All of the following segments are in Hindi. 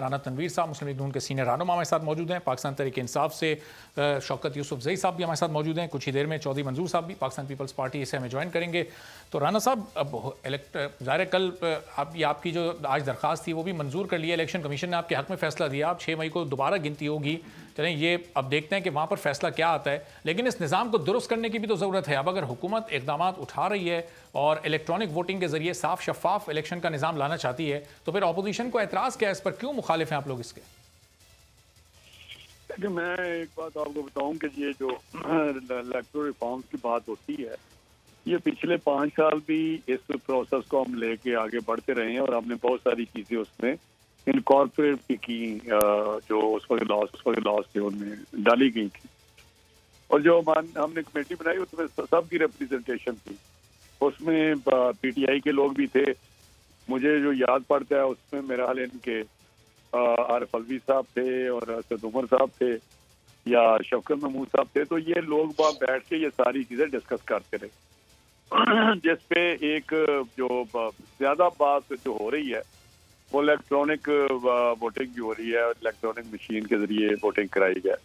राना तनवीर साहब, मुस्लिम लीग नून के सीनियर रहनुमा हमारे साथ मौजूद हैं। पाकिस्तान तरीके इंसाफ से शौकत यूसुफ जई साहब भी हमारे साथ मौजूद हैं। कुछ ही देर में चौधरी मंजूर साहब भी पाकिस्तान पीपल्स पार्टी इसे हमें ज्वाइन करेंगे। तो राना साहब, अब इलेक्ट ज़ाहिर कल आप ये आपकी जो आज दरख्वास्त थी, वो भी मंजूर कर लिया इलेक्शन कमीशन ने आपके हक में फैसला दिया। आप छः मई को दोबारा गिनती होगी। चलें, ये अब देखते हैं कि वहाँ पर फैसला क्या आता है। लेकिन इस निज़ाम को दुरुस्त करने की भी तो ज़रूरत है। अब अगर हुकूमत इकदाम उठा रही है और इलेक्ट्रॉनिक वोटिंग के ज़रिए साफ़ शफाफ इलेक्शन का निज़ाम लाना चाहती है तो फिर अपोजिशन को एतराज़ क्या है इस पर? क्यों मुखालिफ हैं आप लोग इसके? मैं एक बात आपको बताऊँ कि ये जो इलेक्ट्रो रिफॉर्म्स की बात होती है ये पिछले पाँच साल भी इस प्रोसेस को हम लेके आगे बढ़ते रहे हैं और हमने बहुत सारी चीज़ें उसमें इनकॉर्पोरेट की, की जो उस वक्त लॉस उस वक्त लॉस थे उनमें डाली गई थी। और जो हमने कमेटी बनाई उसमें सबकी रिप्रेजेंटेशन थी। उसमें पीटीआई के लोग भी थे। मुझे जो याद पड़ता है, उसमें मेरा हाल इनके आरफ अलवी साहब थे और असद उमर साहब थे या शफकत महमूद साहब थे। तो ये लोग वहाँ बैठ के ये सारी चीज़ें डिस्कस करते रहे। जिसपे एक, जो ज़्यादा बात जो हो रही है, वो इलेक्ट्रॉनिक वोटिंग की हो रही है इलेक्ट्रॉनिक मशीन के ज़रिए वोटिंग कराई जाए।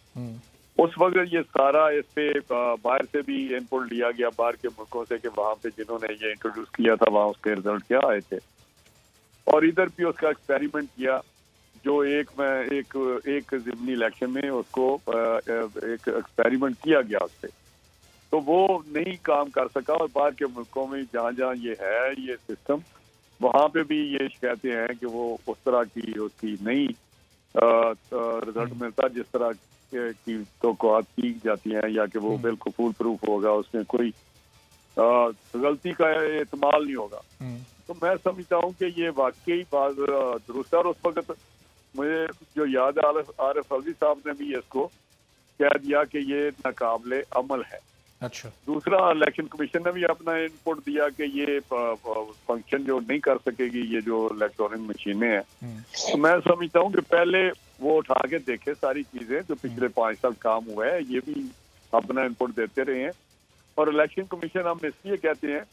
उस वक्त ये सारा इस पे बाहर से भी इनपुट लिया गया बाहर के मुल्कों से कि वहाँ पे जिन्होंने ये इंट्रोड्यूस किया था वहाँ उसके रिज़ल्ट क्या आए थे और इधर भी उसका एक्सपेरिमेंट किया जो एक मैं एक एक जिमनी इलेक्शन में उसको एक एक्सपेरिमेंट किया गया उस पर तो वो नहीं काम कर सका और बाहर के मुल्कों में जहाँ जहाँ ये है ये सिस्टम वहाँ पे भी ये शिकायतें हैं कि वो उस तरह की उसकी नई रिज़ल्ट हम्म। मिलता जिस तरह की तो की जाती हैं या कि वो हम्म। बिल्कुल फूल प्रूफ होगा उसमें कोई गलती का इस्तेमाल नहीं होगा हम्म। तो मैं समझता हूँ कि ये वाकई बात दुरुस्त है और उस वक्त मुझे जो याद है आर एफ़ अली साहब ने भी इसको कह दिया कि ये नाकाबले अमल है अच्छा दूसरा इलेक्शन कमीशन ने भी अपना इनपुट दिया कि ये फ़ंक्शन जो नहीं कर सकेगी ये जो इलेक्ट्रॉनिक मशीनें हैं हम्म। तो मैं समझता हूँ कि पहले वो उठा के देखे सारी चीज़ें जो पिछले हम्म। पाँच साल काम हुआ है ये भी अपना इनपुट देते रहे हैं और इलेक्शन कमीशन हम इसलिए कहते हैं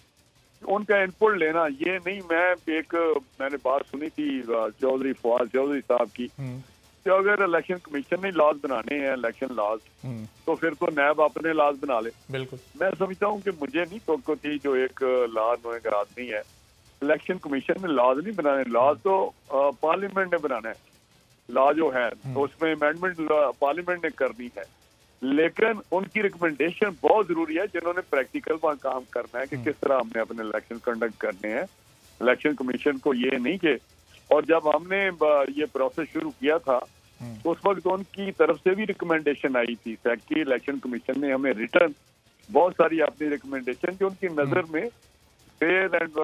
उनका इनपुट लेना ये नहीं मैं एक मैंने बात सुनी थी चौधरी फवाद चौधरी साहब की हम्म। कि अगर इलेक्शन कमीशन ने लॉज बनाने हैं इलेक्शन लॉज हम्म। तो फिर तो नैब अपने लॉज बना ले बिल्कुल मैं समझता हूँ कि मुझे नहीं तो थी जो एक लॉ नोएगर आदमी है इलेक्शन कमीशन ने लॉज नहीं बनाने लॉज तो पार्लियामेंट ने बनाना है लॉ जो है। तो उसमें अमेंडमेंट पार्लियामेंट ने करनी है लेकिन उनकी रिकमेंडेशन बहुत ज़रूरी है, जिन्होंने प्रैक्टिकल वहाँ काम करना है कि। किस तरह हमने अपने इलेक्शन कंडक्ट करने हैं इलेक्शन कमीशन को ये नहीं कि, और जब हमने ये प्रोसेस शुरू किया था। तो उस वक्त उनकी तरफ़ से भी रिकमेंडेशन आई थी सेक्रेटरी इलेक्शन कमीशन ने हमें रिटर्न बहुत सारी अपनी रिकमेंडेशन जो उनकी नज़र। में फेयर एंड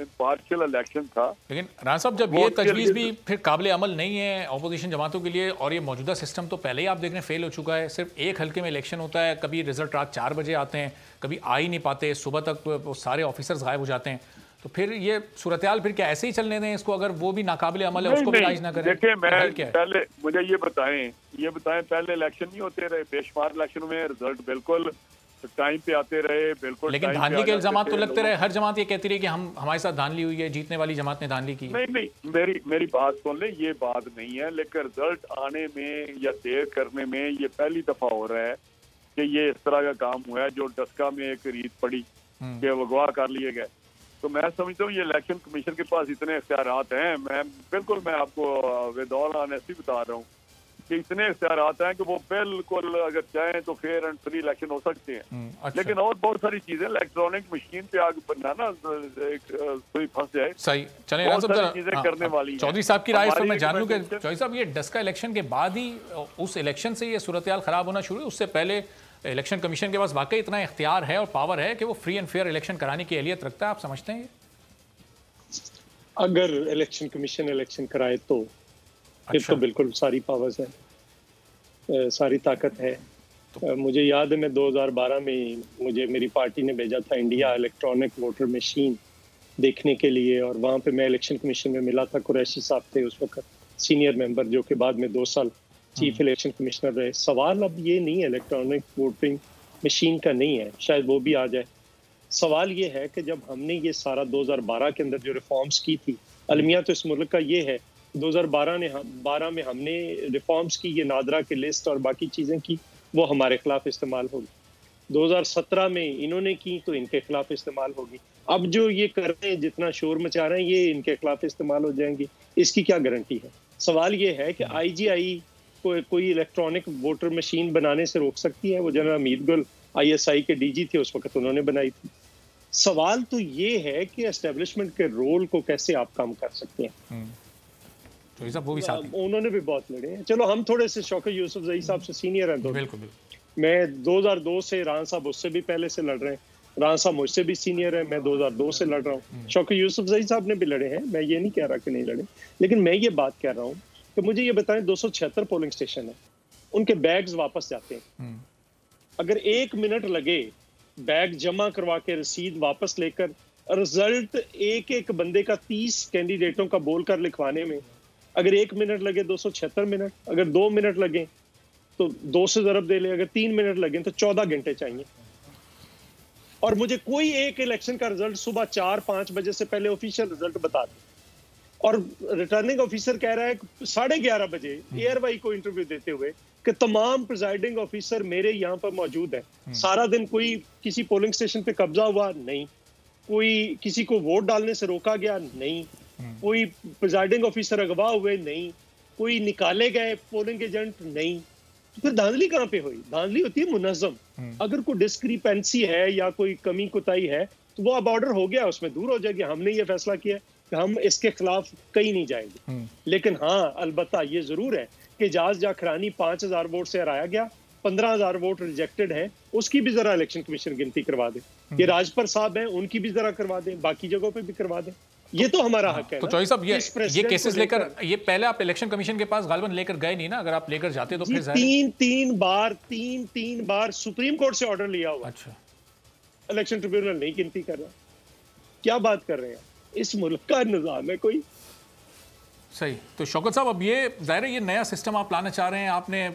इम्पार्शियल इलेक्शन था लेकिन राना साहब जब ये तजवीज़ भी फिर काबिल अमल नहीं है अपोजिशन जमातों के लिए और ये मौजूदा सिस्टम तो पहले ही आप देख रहे हैं फेल हो चुका है। सिर्फ़ एक हल्के में इलेक्शन होता है कभी रिज़ल्ट रात चार बजे आते हैं कभी आ ही नहीं पाते सुबह तक वो सारे ऑफिसर्स गायब हो जाते हैं। तो फिर ये सूरत फिर क्या ऐसे ही चलने दें इसको? अगर वो भी नाकाबिल अमल है उसको भी ना करें देखिए मैं पहले मुझे ये बताएँ ये बताएँ पहले इलेक्शन नहीं होते रहे बेशुमार इलेक्शन में रिज़ल्ट बिल्कुल टाइम पे आते रहे बिल्कुल लेकिन धांधली के इल्ज़ाम तो लगते रहे। हर जमात ये कहती रही कि हम हमारे साथ धांधली हुई है जीतने वाली जमात ने धांधली की। नहीं नहीं मेरी मेरी बात सुन ले ये बात नहीं है लेकिन रिज़ल्ट आने में या देर करने में ये पहली दफ़ा हो रहा है कि ये इस तरह का काम हुआ है जो डस्का में एक रीत पड़ी हम्म। कि अगवा कर लिए गए। तो मैं समझता हूँ ये इलेक्शन कमीशन के पास इतने अख्तियार हैं। मैं बिल्कुल मैं आपको विदौल ऑनेस्टी बता रहा हूँ। कि इतने अख्तियार हैं कि वो बिल्कुल अगर चाहें तो फेयर एंड फ्री इलेक्शन हो सकते हैं। हम्म, अच्छा। लेकिन और बहुत सारी चीज़ें इलेक्ट्रॉनिक मशीन पे आग बनना ना कोई फंस जाए। सही। चले चीज़ें हाँ, करने वाली चौधरी साहब की राय मैं जान लूँ चौधरी साहब ये डस्का इलेक्शन के बाद ही उस इलेक्शन से ये सूरत खराब होना शुरू उससे पहले इलेक्शन कमीशन के पास वाकई इतना इख्तियार है और पावर है कि वो फ्री एंड फेयर इलेक्शन कराने की अहलियत रखता है आप समझते हैं अगर इलेक्शन कमीशन इलेक्शन कराए तो अच्छा। फिर अच्छा। तो बिल्कुल सारी पावर्स है। सारी ताकत है। तो मुझे याद है मैं 2012 में मुझे मेरी पार्टी ने भेजा था इंडिया इलेक्ट्रॉनिक वोटर मशीन देखने के लिए और वहाँ पे मैं इलेक्शन कमीशन में मिला था। कुरैशी साहब थे उस वक्त सीनियर मेंबर जो कि बाद में दो साल चीफ इलेक्शन कमिश्नर रहे। सवाल अब ये नहीं है इलेक्ट्रॉनिक वोटिंग मशीन का नहीं है शायद वो भी आ जाए। सवाल ये है कि जब हमने ये सारा 2012 के अंदर जो रिफॉर्म्स की थी अलमिया तो इस मुल्क का ये है 2012 ने हम, बारह में हमने रिफॉर्म्स की, ये नादरा की लिस्ट और बाकी चीज़ें की, वो हमारे खिलाफ इस्तेमाल होगी। 2017 में इन्होंने की तो इनके खिलाफ इस्तेमाल होगी। अब जो ये कर रहे हैं, जितना शोर मचा रहे हैं, ये इनके खिलाफ इस्तेमाल हो जाएँगे। इसकी क्या गारंटी है? सवाल ये है कि आईजीआई को, कोई इलेक्ट्रॉनिक वोटर मशीन बनाने से रोक सकती है? वो जनरल अमीद गुल आईएसआई के डीजी थे, उस वक्त उन्होंने बनाई थी। सवाल तो ये है कि एस्टेब्लिशमेंट के रोल को कैसे आप काम कर सकते हैं? तो वो भी साथ उन्होंने भी बहुत लड़े हैं। चलो हम थोड़े से शौकत यूसुफ जई साहब से सीनियर हैं बिल्कुल बिल्कुल। मैं 2002 से रान साहब उससे भी पहले से लड़ रहे हैं। रान साहब मुझसे भी सीनियर है मैं 2002 से लड़ रहा हूँ। हम्म। शौकत यूसुफ जई साहब ने भी लड़े हैं। मैं ये नहीं कह रहा कि नहीं लड़े। लेकिन मैं ये बात कह रहा हूँ कि मुझे ये बताएँ दो सौ छिहत्तर पोलिंग स्टेशन है। उनके बैग्स वापस जाते हैं। हम्म। अगर एक मिनट लगे बैग जमा करवा के रसीद वापस लेकर रिज़ल्ट एक एक बंदे का तीस कैंडिडेटों का बोलकर लिखवाने में अगर एक मिनट लगे दो सौ छिहत्तर मिनट अगर दो मिनट लगे तो दो से जरब दे ले अगर तीन मिनट लगे तो चौदह घंटे चाहिए। और मुझे कोई एक इलेक्शन का रिज़ल्ट सुबह चार पाँच बजे से पहले ऑफिशियल रिज़ल्ट बता दे। और रिटर्निंग ऑफिसर कह रहा है साढ़े ग्यारह बजे एयर वाई को इंटरव्यू देते हुए कि तमाम प्रिजाइडिंग ऑफिसर मेरे यहाँ पर मौजूद है। हम्म। सारा दिन कोई किसी पोलिंग स्टेशन पे कब्जा हुआ? नहीं। कोई किसी को वोट डालने से रोका गया? नहीं। हम्म। कोई प्रिजाइडिंग ऑफिसर अगवा हुए नहीं कोई निकाले गए पोलिंग एजेंट नहीं। तो फिर धांधली कहाँ पे हुई? धांधली होती है मुनजम। हम्म। अगर कोई डिस्क्रिपेंसी है या कोई कमी कोताही है तो वो अब ऑर्डर हो गया उसमें दूर हो जाएगी। हमने ये फैसला किया कि हम इसके खिलाफ कहीं नहीं जाएँगे। लेकिन हाँ अलबत् ये ज़रूर है कि जाज जाखरानी पाँच हज़ार वोट से हराया गया पंद्रह हज़ार वोट रिजेक्टेड है उसकी भी जरा इलेक्शन कमीशन गिनती करवा दे। ये हम्म। राजपर साहब हैं उनकी भी जरा करवा दें बाकी जगहों पर भी करवा दें। ये तो हमारा हक है तो चौधरी साहब ये ये केसेस लेकर। ये पहले आप इलेक्शन कमीशन के पास गालबन लेकर गए नहीं ना? अगर आप लेकर जाते तो फिर तीन तीन बार तीन तीन बार सुप्रीम कोर्ट से ऑर्डर लिया हुआ। अच्छा। इलेक्शन ट्रिब्यूनल नहीं गिनती कर रहा। क्या बात कर रहे हैं? इस मुल्क का निज़ाम है कोई। सही। तो शौकत साहब अब ये ज़ाहिर है ये नया सिस्टम आप लाना चाह रहे हैं। आपने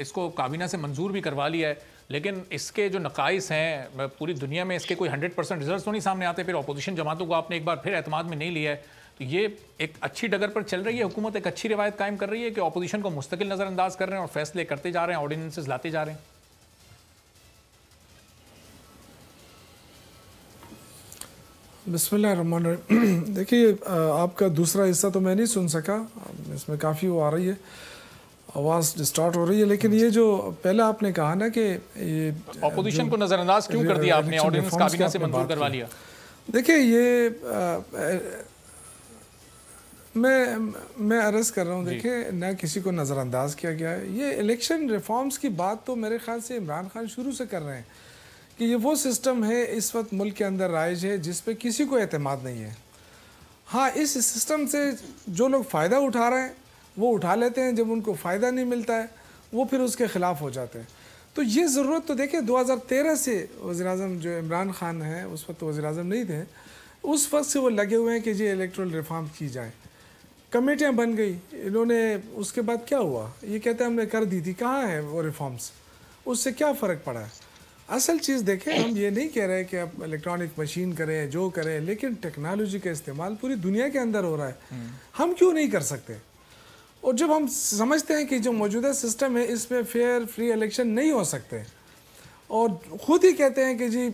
इसको काबीना से मंजूर भी करवा लिया है। लेकिन इसके जो नकाइस हैं पूरी दुनिया में इसके कोई हंड्रेड परसेंट रिज़ल्ट तो नहीं सामने आते, फिर अपोजिशन जमातों को आपने एक बार फिर अहतमाद में नहीं लिया है। तो ये एक अच्छी डगर पर चल रही है, हुकूमत एक अच्छी रिवायत कायम कर रही है कि अपोजिशन को मुस्तकिल नज़रअंदाज कर रहे हैं और फैसले करते जा रहे हैं ऑर्डिनेंसेज लाते जा रहे हैं। बिस्मिल्लाह देखिए आपका दूसरा हिस्सा तो मैं नहीं सुन सका। इसमें काफ़ी वो आ रही है। आवाज़ डिस्टार्ट हो रही है लेकिन ये जो पहले आपने कहा ना कि ये अपोजिशन को नज़रअंदाज क्यों कर दिया आपने? ऑर्डिनेंस काबीना से मंजूर करवा लिया। देखिए ये आ, मैं मैं अर्ज़ कर रहा हूँ देखिए ना किसी को नज़रअंदाज किया गया है। ये इलेक्शन रिफॉर्म्स की बात तो मेरे ख्याल से इमरान खान शुरू से कर रहे हैं कि ये वो सिस्टम है इस वक्त मुल्क के अंदर राइज है जिस पे किसी को अतमाद नहीं है। हाँ इस सिस्टम से जो लोग फ़ायदा उठा रहे हैं वो उठा लेते हैं जब उनको फ़ायदा नहीं मिलता है वो फिर उसके ख़िलाफ़ हो जाते हैं। तो ये ज़रूरत तो देखिए 2013 से वज़ी अजम जो इमरान खान हैं उस वक्त तो वज़ी अजम नहीं थे उस वक्त से वो लगे हुए हैं कि ये इलेक्ट्रल रिफॉर्म की जाए। कमेटियाँ बन गई इन्होंने उसके बाद क्या हुआ? ये कहते हैं हमने कर दी थी कहाँ है वो रिफॉर्म्स उससे क्या फ़र्क पड़ा? है असल चीज़ देखें हम ये नहीं कह रहे कि आप इलेक्ट्रॉनिक मशीन करें जो करें लेकिन टेक्नोलॉजी का इस्तेमाल पूरी दुनिया के अंदर हो रहा है। हम क्यों नहीं कर सकते? और जब हम समझते हैं कि जो मौजूदा सिस्टम है इसमें फेयर फ्री इलेक्शन नहीं हो सकते। और ख़ुद ही कहते हैं कि जी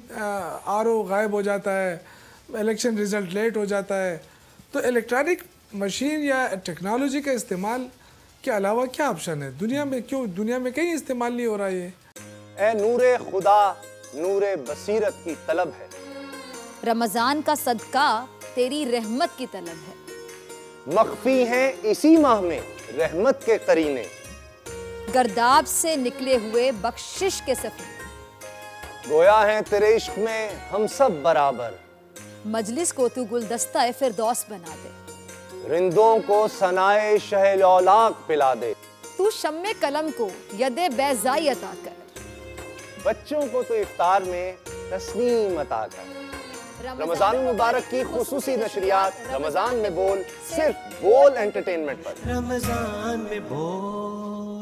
आर ओ गायब हो जाता है इलेक्शन रिज़ल्ट लेट हो जाता है। तो इलेक्ट्रॉनिक मशीन या टेक्नोलॉजी का इस्तेमाल के अलावा क्या ऑप्शन है? दुनिया में क्यों दुनिया में कहीं इस्तेमाल नहीं हो रहा है ये? ए नूरे खुदा नूरे बसीरत की तलब है। रमज़ान का सदका तेरी रहमत की तलब है। मख्फी है इसी माह में रहमत के करीने। गर्दाब से निकले हुए बख्शिश के सफ़र गोया है तेरे इश्क में हम सब बराबर। मजलिस को तू गुलदस्ता फिरदौस बना दे। रिंदों को सनाए शहलौलाक पिला दे। तू शम्मे कलम को यदे बेजाई अता कर। बच्चों को तो इफ्तार में तस्नीम अता कर। रमज़ान मुबारक की खसूसी नशरियात रमज़ान में बोल सिर्फ़ बोल एंटरटेनमेंट पर। रमज़ान में बोल।